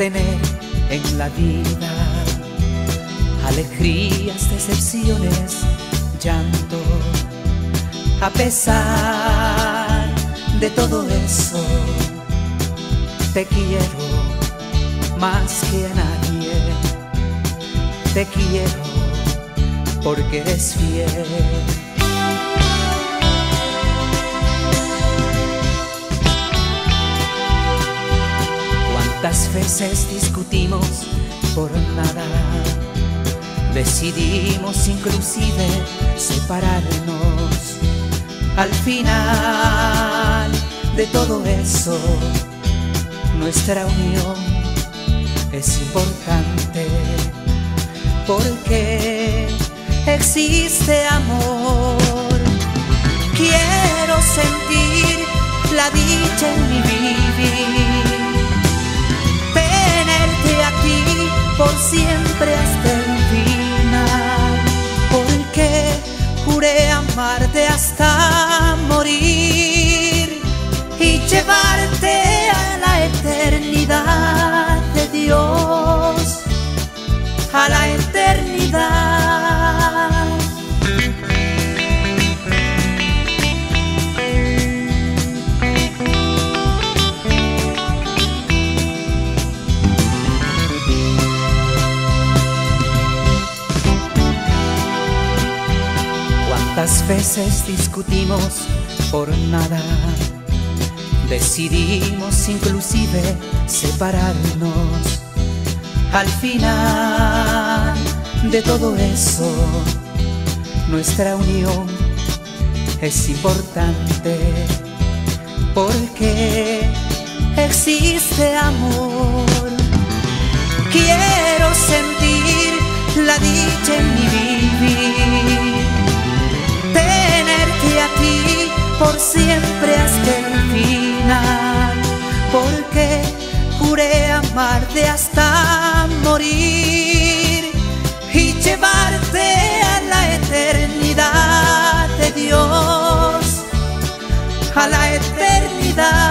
tener en la vida alegrías, decepciones, llanto. A pesar de todo eso, te quiero más que a nadie. Te quiero porque eres fiel. Veces discutimos por nada? Decidimos inclusive separarnos. Al final de todo eso, nuestra unión es importante porque existe amor. Quiero sentir la dicha en mi vivir, por siempre ¿Cuántas veces discutimos por nada? Decidimos inclusive separarnos. Al final de todo eso, nuestra unión es importante porque existe amor. Quiero sentir la dicha en mi vivir, por siempre hasta el final, porque juré amarte hasta morir y llevarte a la eternidad de Dios, a la eternidad.